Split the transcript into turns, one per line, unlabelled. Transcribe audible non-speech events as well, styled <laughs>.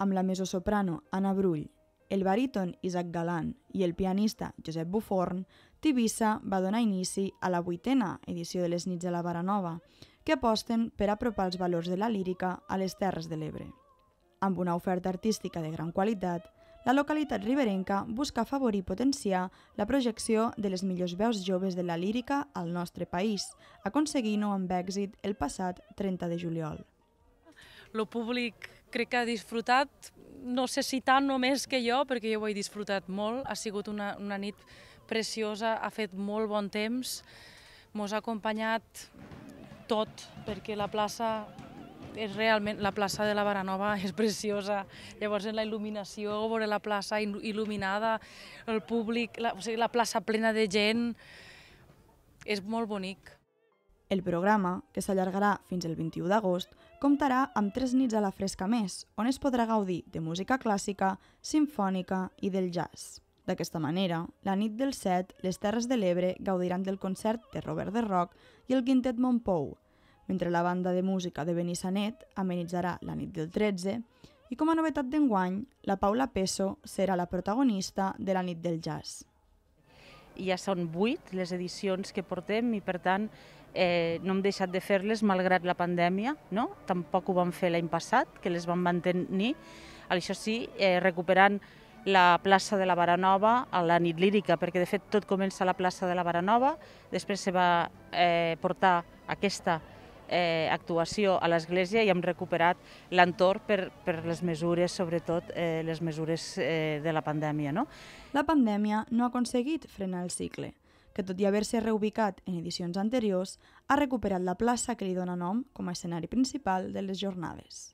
amb la mezzosoprano Anna Brull, el baríton Isaac Galant i el pianista Josep Buforn, Tivissa va donar inici a la vuitena edició de les nits de la Baranova, que aposten per apropar els valors de la lírica a les Terres de l'Ebre. Amb una oferta artística de gran qualitat, la localitat riberenca busca afavorir i potenciar la projecció de les millors veus joves de la lírica al nostre país, aconseguint-ho amb èxit el passat 30 de juliol.
El públic crec que ha disfrutat, no sé si tant o més que jo, perquè jo ho he disfrutat molt, ha sigut una, una nit preciosa, ha fet molt bon temps, mos ha acompanyat tot, perquè la plaça és realment, la plaça de la Baranova <laughs> és preciosa, llavors en la il·luminació, veure la plaça il·luminada, el públic, la, o sigui, la plaça plena de gent, és molt bonic.
El programa, que s'allargarà fins el 21 d'agost, comptarà amb tres nits a la fresca més, on es podrà gaudir de música clàssica, sinfònica i del jazz. D'aquesta manera, la nit del 7, les Terres de l'Ebre gaudiran del concert de Robert de Roc i el Quintet Montpou, mentre la banda de música de Benissanet amenitzarà la nit del 13 i com a novetat d'enguany, la Paula Peso serà la protagonista de la nit del jazz.
Ja són vuit les edicions que portem i per tant eh, no hem deixat de fer-les malgrat la pandèmia, no? tampoc ho vam fer l'any passat, que les vam mantenir, això sí, eh, recuperant la plaça de la Baranova a la nit lírica, perquè de fet tot comença a la plaça de la Baranova, després se va eh, portar aquesta eh, actuació a l'església i hem recuperat l'entorn per, per les mesures, sobretot eh, les mesures eh, de la pandèmia. No?
La pandèmia no ha aconseguit frenar el cicle, que tot i haver-se reubicat en edicions anteriors, ha recuperat la plaça que li dona nom com a escenari principal de les jornades.